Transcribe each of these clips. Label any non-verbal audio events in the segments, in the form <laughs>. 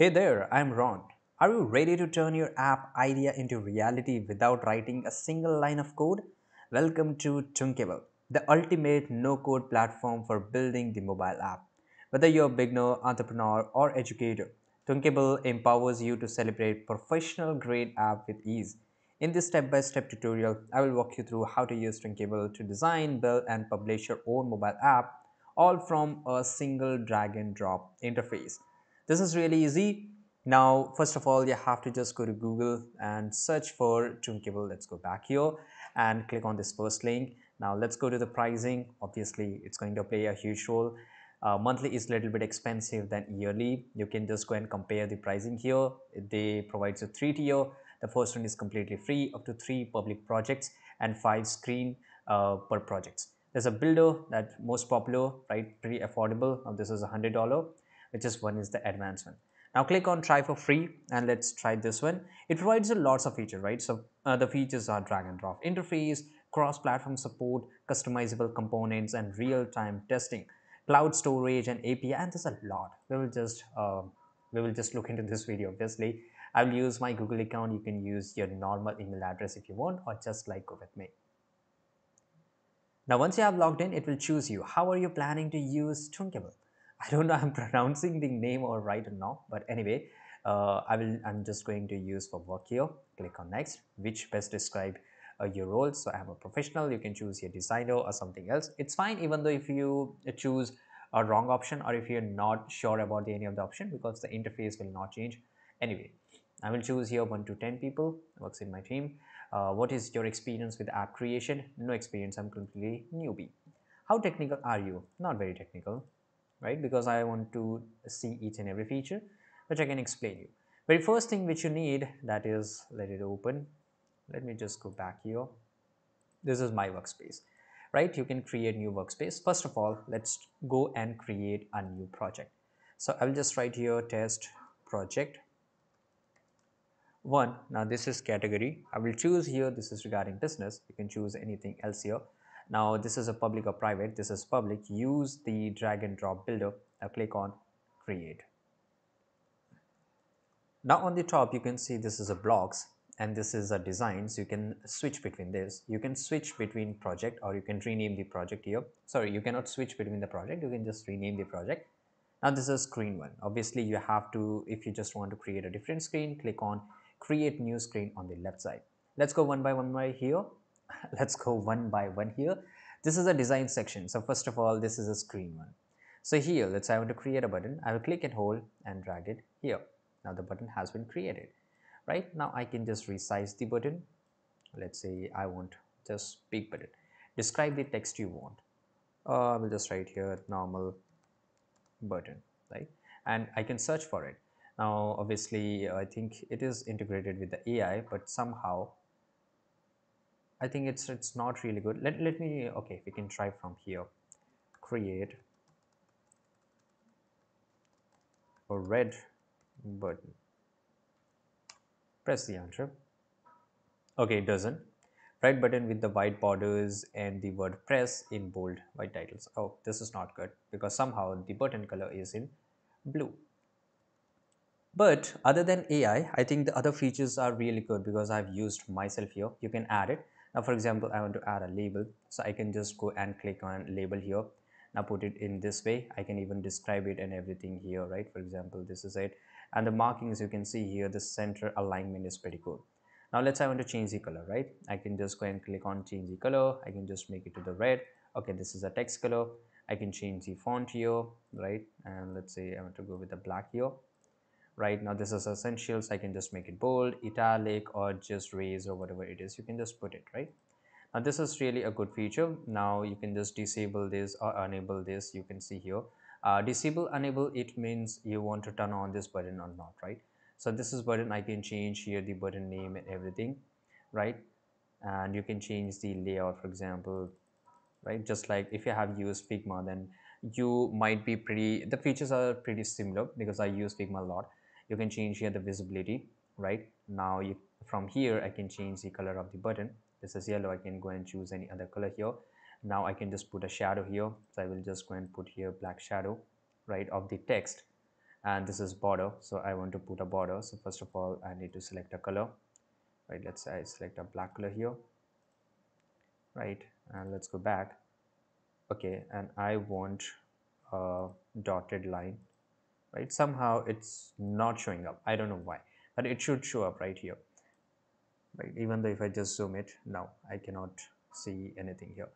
Hey there, I'm Ron. Are you ready to turn your app idea into reality without writing a single line of code? Welcome to Thunkable, the ultimate no-code platform for building the mobile app. Whether you're a beginner, entrepreneur, or educator, Thunkable empowers you to celebrate professional-grade app with ease. In this step-by-step -step tutorial, I will walk you through how to use Thunkable to design, build, and publish your own mobile app, all from a single drag and drop interface. This is really easy. Now, first of all, you have to just go to Google and search for Thunkable. Let's go back here and click on this first link. Now let's go to the pricing. Obviously, it's going to play a huge role. Uh, monthly is a little bit expensive than yearly. You can just go and compare the pricing here. They provide you three tier. The first one is completely free up to three public projects and five screen uh, per projects. There's a builder that most popular, right? Pretty affordable. Now this is a hundred dollar which is one is the advanced one. Now click on try for free and let's try this one. It provides a lots of features, right? So uh, the features are drag and drop interface, cross-platform support, customizable components and real-time testing, cloud storage and API and there's a lot. We will just uh, we will just look into this video obviously. I will use my Google account. You can use your normal email address if you want or just like go with me. Now once you have logged in, it will choose you. How are you planning to use Thunkable? I don't know I'm <laughs> pronouncing the name or right or not, but anyway, uh, I will, I'm just going to use for work here. Click on next, which best describe uh, your role. So I have a professional, you can choose your designer or something else. It's fine even though if you choose a wrong option or if you're not sure about the, any of the option because the interface will not change. Anyway, I will choose here 1 to 10 people works in my team. Uh, what is your experience with app creation? No experience, I'm completely newbie. How technical are you? Not very technical right because I want to see each and every feature which I can explain you. Very first thing which you need that is let it open. Let me just go back here. This is my workspace, right? You can create new workspace. First of all, let's go and create a new project. So I will just write here test project one. Now this is category. I will choose here. This is regarding business. You can choose anything else here. Now this is a public or private, this is public. Use the drag and drop builder. Now click on create. Now on the top you can see this is a blocks and this is a design so you can switch between this. You can switch between project or you can rename the project here. Sorry you cannot switch between the project you can just rename the project. Now this is screen one. Obviously you have to if you just want to create a different screen click on create new screen on the left side. Let's go one by one by here <laughs> let's go one by one here. This is a design section. So first of all, this is a screen one. So here, let's say I want to create a button. I will click and hold and drag it here. Now the button has been created, right? Now I can just resize the button. Let's say I want just big button. Describe the text you want. Uh, I will just write here normal button, right? And I can search for it. Now, obviously, I think it is integrated with the AI, but somehow I think it's it's not really good. Let, let me, okay, we can try from here. Create a red button. Press the enter. Okay, it doesn't. Red button with the white borders and the word press in bold white titles. Oh, this is not good because somehow the button color is in blue. But other than AI, I think the other features are really good because I've used myself here. You can add it now for example i want to add a label. So i can just go and click on label here. Now put it in this way. I can even describe it and everything here right? For example this is it. And the markings you can see here the center alignment is pretty cool. Now let's say i want to change the color right? I can just go and click on change the color. I can just make it to the red. Okay this is a text color. I can change the font here right? And let's say i want to go with the black here right? Now this is essentials. I can just make it bold italic or just raise or whatever it is. You can just put it right? Now this is really a good feature. Now you can just disable this or enable this. You can see here. Uh, disable enable it means you want to turn on this button or not right? So this is button. I can change here the button name and everything right? And you can change the layout for example right? Just like if you have used figma then you might be pretty the features are pretty similar because i use figma a lot you can change here the visibility right? Now you from here I can change the color of the button. This is yellow I can go and choose any other color here. Now I can just put a shadow here. So I will just go and put here black shadow right of the text. And this is border so I want to put a border. So first of all I need to select a color right? Let's say I select a black color here right? And let's go back. Okay and I want a dotted line right? Somehow it's not showing up. I don't know why but it should show up right here right? Even though if I just zoom it now I cannot see anything here.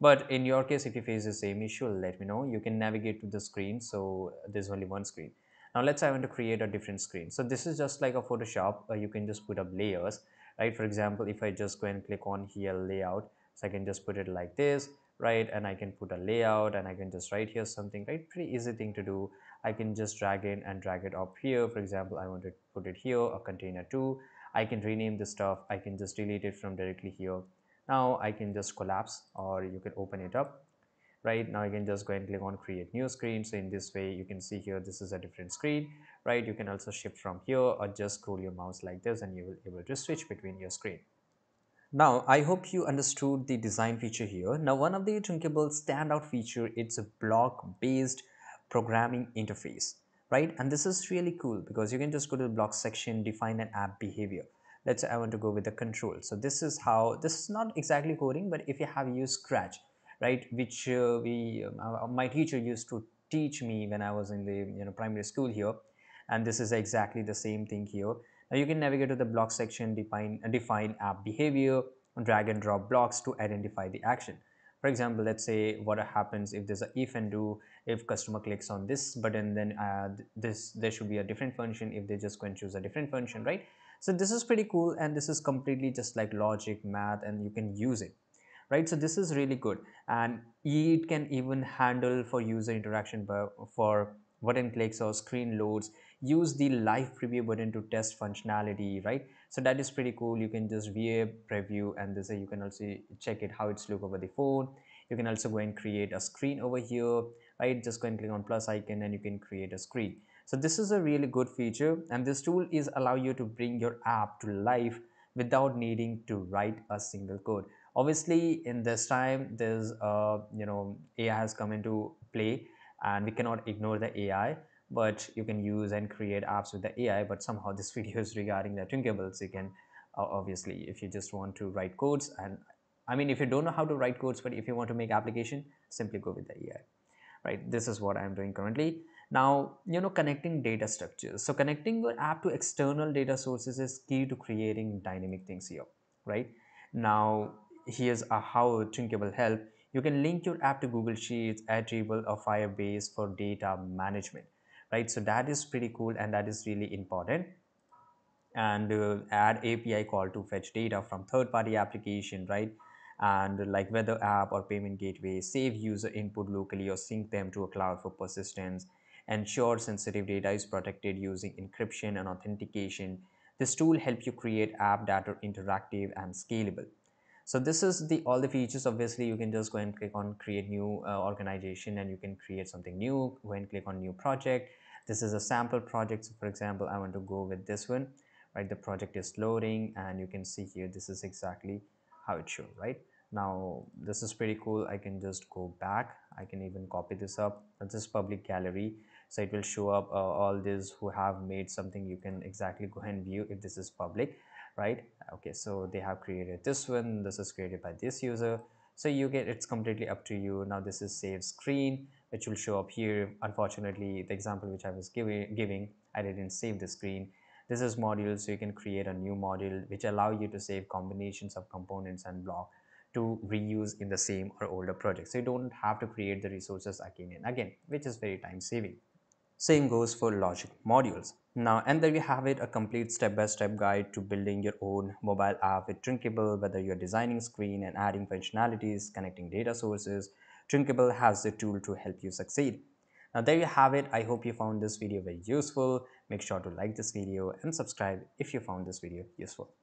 But in your case if you face the same issue let me know. You can navigate to the screen so there's only one screen. Now let's say I want to create a different screen. So this is just like a Photoshop uh, you can just put up layers right? For example if I just go and click on here layout so I can just put it like this right? And I can put a layout and I can just write here something right? Pretty easy thing to do. I can just drag in and drag it up here. For example I want to put it here a container 2 I can rename the stuff. I can just delete it from directly here. Now I can just collapse or you can open it up right? Now you can just go and click on create new screen. So in this way you can see here this is a different screen right? You can also shift from here or just scroll your mouse like this and you will be able to switch between your screen now I hope you understood the design feature here. Now one of the Thunkable standout feature it's a block based programming interface right? And this is really cool because you can just go to the block section define an app behavior. Let's say I want to go with the control. So this is how this is not exactly coding but if you have used scratch right which uh, we um, my teacher used to teach me when I was in the you know primary school here. And this is exactly the same thing here you can navigate to the block section define define app behavior drag and drop blocks to identify the action. For example let's say what happens if there's a if and do if customer clicks on this button then uh, this there should be a different function if they just go and choose a different function right? So this is pretty cool and this is completely just like logic math and you can use it right? So this is really good. And it can even handle for user interaction for button clicks or screen loads use the live preview button to test functionality right? So that is pretty cool. You can just view preview and this you can also check it how it's look over the phone. You can also go and create a screen over here right? Just go and click on plus icon and you can create a screen. So this is a really good feature and this tool is allow you to bring your app to life without needing to write a single code. Obviously in this time there's uh you know ai has come into play and we cannot ignore the ai but you can use and create apps with the ai but somehow this <laughs> video is regarding the Thunkables you can uh, obviously if you just want to write codes and i mean if you don't know how to write codes but if you want to make application simply go with the ai right? This is what i'm doing currently. Now you know connecting data structures. So connecting your app to external data sources is key to creating dynamic things here. Right? Now here's a how Thunkable help. You can link your app to Google Sheets, Airtable or Firebase for data management, right? So that is pretty cool and that is really important. And uh, add API call to fetch data from third-party application, right? And like weather app or payment gateway, save user input locally or sync them to a cloud for persistence. Ensure sensitive data is protected using encryption and authentication. This tool helps you create app that are interactive and scalable so this is the all the features obviously you can just go and click on create new uh, organization and you can create something new go and click on new project this is a sample project. So for example i want to go with this one right? The project is loading and you can see here this is exactly how it should right? Now this is pretty cool. I can just go back. I can even copy this up. This is public gallery so it will show up uh, all these who have made something. You can exactly go and view if this is public right? Okay so they have created this one. This is created by this user. So you get it's completely up to you. Now this is save screen which will show up here. Unfortunately the example which i was giving giving i didn't save the screen. This is module so you can create a new module which allow you to save combinations of components and block to reuse in the same or older project so you don't have to create the resources again and again which is very time saving. Same goes for logic modules. Now, and there you have it, a complete step-by-step -step guide to building your own mobile app with Thunkable, whether you're designing screen and adding functionalities, connecting data sources, Thunkable has the tool to help you succeed. Now, there you have it. I hope you found this video very useful. Make sure to like this video and subscribe if you found this video useful.